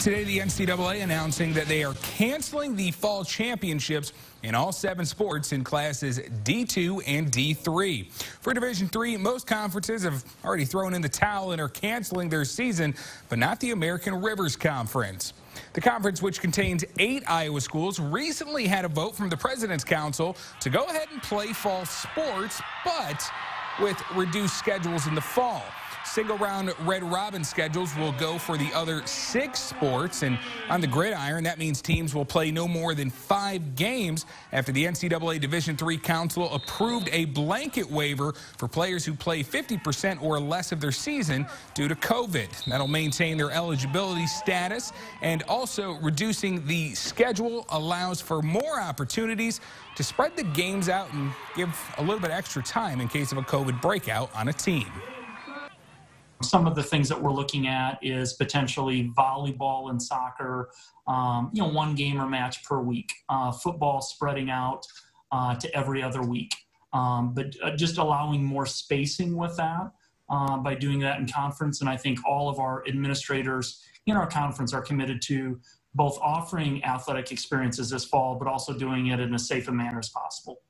Today, the NCAA announcing that they are canceling the fall championships in all seven sports in classes D2 and D3. For Division 3, most conferences have already thrown in the towel and are canceling their season, but not the American Rivers Conference. The conference, which contains eight Iowa schools, recently had a vote from the President's Council to go ahead and play fall sports, but with reduced schedules in the fall. Single round Red Robin schedules will go for the other six sports. And on the gridiron, that means teams will play no more than five games after the NCAA Division III Council approved a blanket waiver for players who play 50% or less of their season due to COVID. That'll maintain their eligibility status and also reducing the schedule allows for more opportunities to spread the games out and give a little bit extra time in case of a COVID breakout on a team. Some of the things that we're looking at is potentially volleyball and soccer, um, you know, one game or match per week. Uh, football spreading out uh, to every other week, um, but uh, just allowing more spacing with that uh, by doing that in conference. And I think all of our administrators in our conference are committed to both offering athletic experiences this fall, but also doing it in as safe a manner as possible.